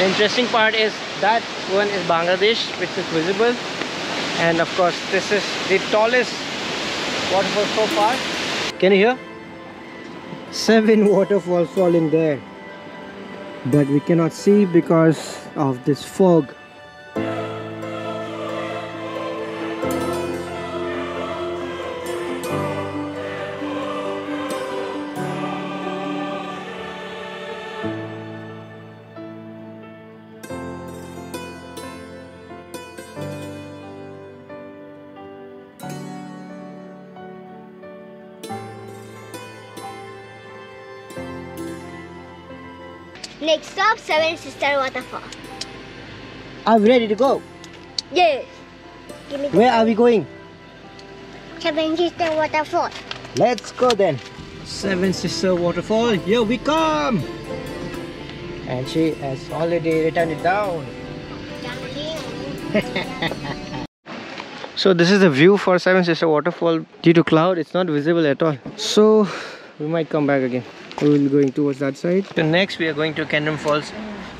The interesting part is that one is Bangladesh, which is visible, and of course, this is the tallest waterfall so far. Can you hear? Seven waterfalls falling there, but we cannot see because of this fog. Next stop, Seven Sister Waterfall. Are we ready to go? Yes. Give me the Where are we going? Seven Sister Waterfall. Let's go then. Seven Sister Waterfall, here we come! And she has already written it down. So this is the view for Seven Sister Waterfall. Due to cloud, it's not visible at all. So we might come back again. We will be going towards that side. So next we are going to Kendram Falls.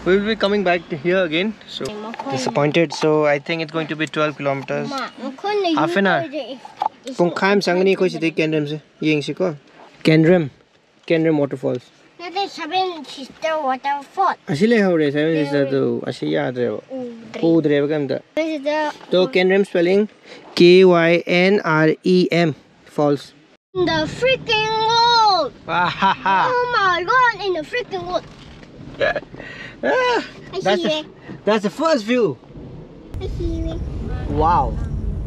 We will be coming back to here again. So disappointed. So I think it's going to be 12 kilometers. Half an hour. Kung kayam sangani ko si Kendram se. Yeng si ko. Kendram. Kendram Waterfalls. That is Seven Sister Waterfall. Asile haure Seven Sister to asi yaad Udre. Udre ba kamda. This is the So Kendram spelling K Y N R E M Falls. the freaking wall. Wahaha. Oh my god, in the freaking wall. Ah, I that's see the, it. that's the first view. I see it. Wow.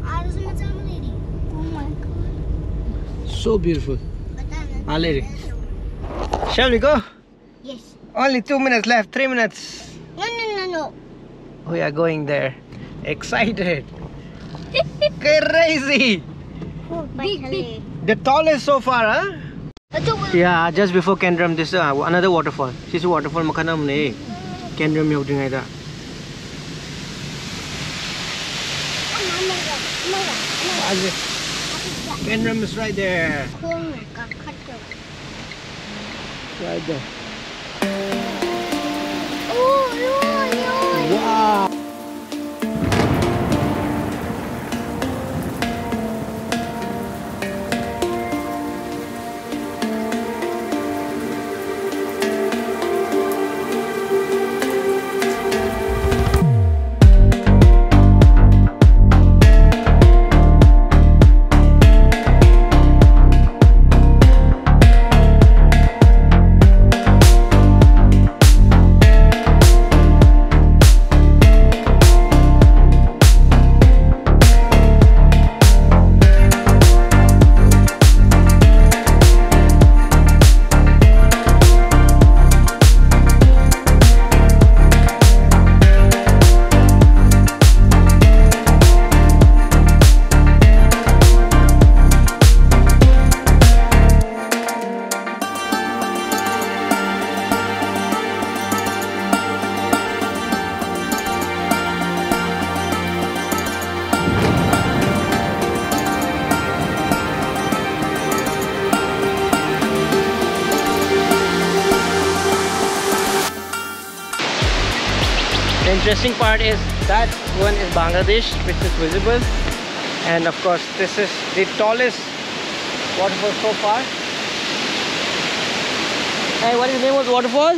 There's a madam lady. Oh my god. So beautiful. Madam. Ah, lady. Shall we go? Yes. Only two minutes left. Three minutes. No, no, no, no. We are going there. Excited. Crazy. Big, big. The tallest so far, huh? Yeah, just before Kendram, this uh, another waterfall. This is waterfall Makhanam ne. Kendram yaudringayda. Kendram is right there. Right there. Wow. Interesting part is that one is Bangladesh, which is visible, and of course, this is the tallest waterfall so far. Hey, what is the name of the waterfall?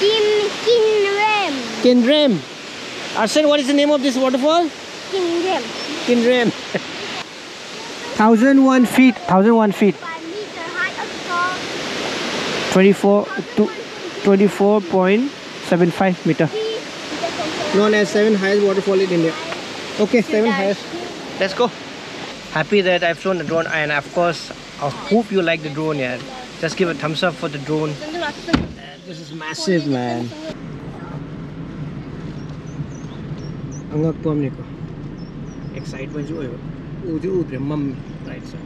Kim Kynrem. Kindrem. Arsen, what is the name of this waterfall? Kynrem. Kindrem. 1001 feet, 1001 feet, Five meter high 24 to 24.75 meter. Known as seven highest waterfall in India. Okay, seven highest. Let's go. Happy that I've flown the drone and of course I hope you like the drone yeah. Just give a thumbs up for the drone. This is massive man. Angak ko. Excitement jo ayo. Udi udre mum right side.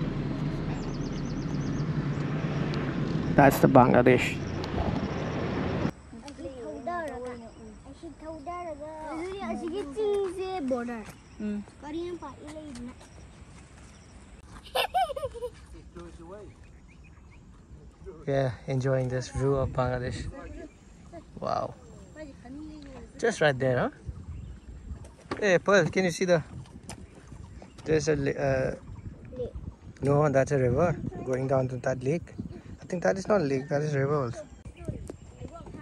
That's the Bangladesh. Border. Korean pa ilay na. Yeah, enjoying this view of Bangladesh. Wow. Just right there, huh? Hey, Pearl, can you see the? There's a. Uh, no, that's a river going down to that lake. I think that is not a lake. That is river also.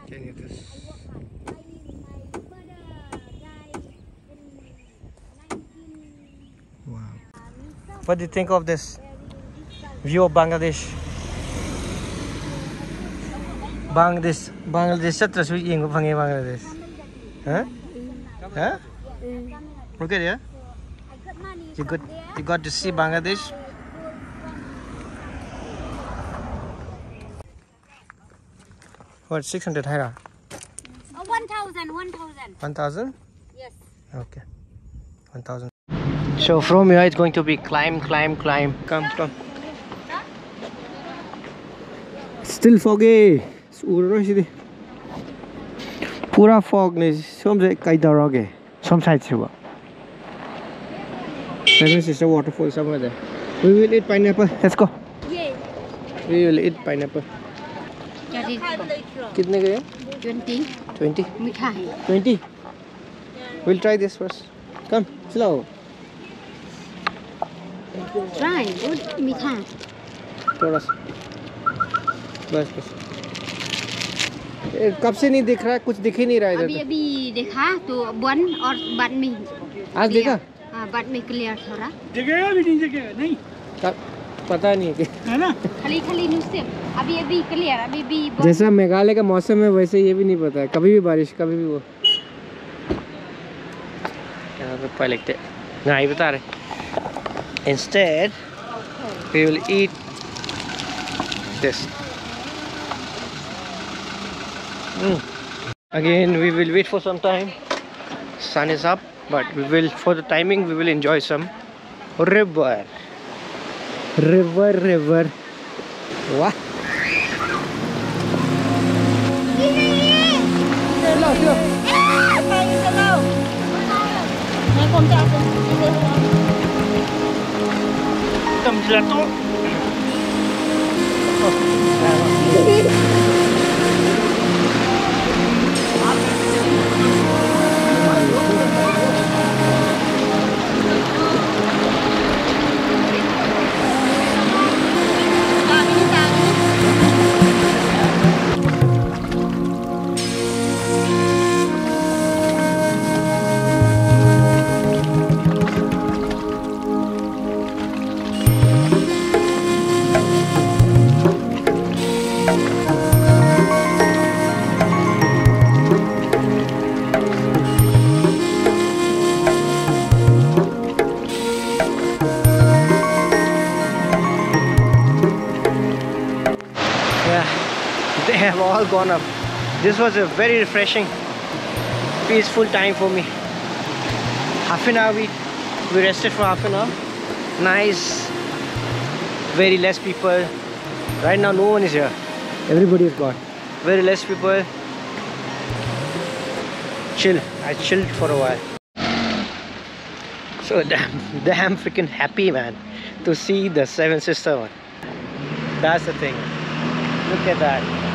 Can you just? Wow. What do you think of this view of Bangladesh? Bangladesh, Bangladesh, Chatra Sui Ying, in Bangladesh. Huh? Huh? Look at here. You got, you got to see Bangladesh. What, 600 Haira? 1,000, 1,000. 1,000? Yes. Okay. 1,000 so from here it's going to be climb climb climb. Come come. Still foggy. Pura fog ne Some kai daroge some sides here there is a waterfall somewhere there. We will eat pineapple. Let's go. We will eat pineapple. कितने के Twenty. Twenty. Twenty. We'll try this first. Come slow. Try. Good मिठाई थोड़ा सा। बस बस। कब से नहीं दिख रहा है? कुछ दिख ही नहीं रहा है अभी अभी देखा तो वन और बाद में। आज देखा? हाँ बाद में क्लियर थोड़ा जगह भी नहीं जगह नहीं। कब? पता नहीं है कि। है ना? खाली खाली नुस्से अभी अभी क्लियर अभी भी जैसा मेघालय का मौसम है वैसे ये भी नहीं पता है। कभी भी बारिश कभी भी वो। यहाँ पे पहले लिखते नहीं बता रहे। Instead we will eat this. Mm. again we will wait for some time. Sun is up but we will for the timing we will enjoy some river. River river. Wow comme du laton. Have all gone up. This was a very refreshing, peaceful time for me. Half an hour we, we rested for half an hour. Nice, very less people. Right now no one is here. Everybody is gone. Very less people. Chill. I chilled for a while. So damn, damn freaking happy man to see the Seven Sister one. That's the thing. Look at that.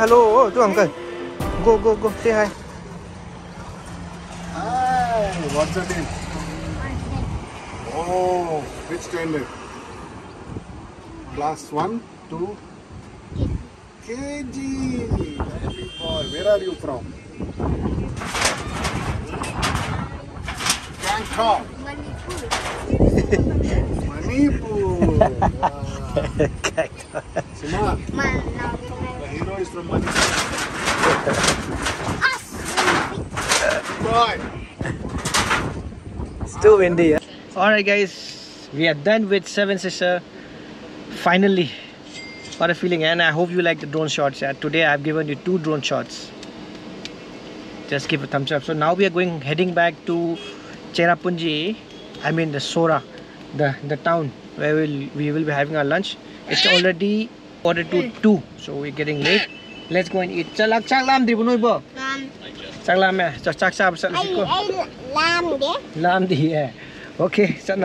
Hello to uncle. Go, go, go. Say hi. Hi, what's your name? Oh, which standard? Class 1, 2, KG. Very boy. Where are you from? Bangkok, Manipur. Manipur. Ah, Smart. The hero is from Manipur. Boy. It's too windy, yeah? Alright, guys. We are done with Seven Sister. Finally. What a feeling, and I hope you like the drone shots. Yeah? Today I've given you two drone shots. Just give a thumbs up. So now we are going heading back to Cherrapunji. I mean the Sohra, the the town where we'll, we will be having our lunch. It's already quarter to mm. two, so we're getting late. Let's go and eat. Chalak chak lam di bunoy bo. Chak lam ya. Chak chak sa sa Ai ko. ai làm đấy. Lam di yeah. Okay, sat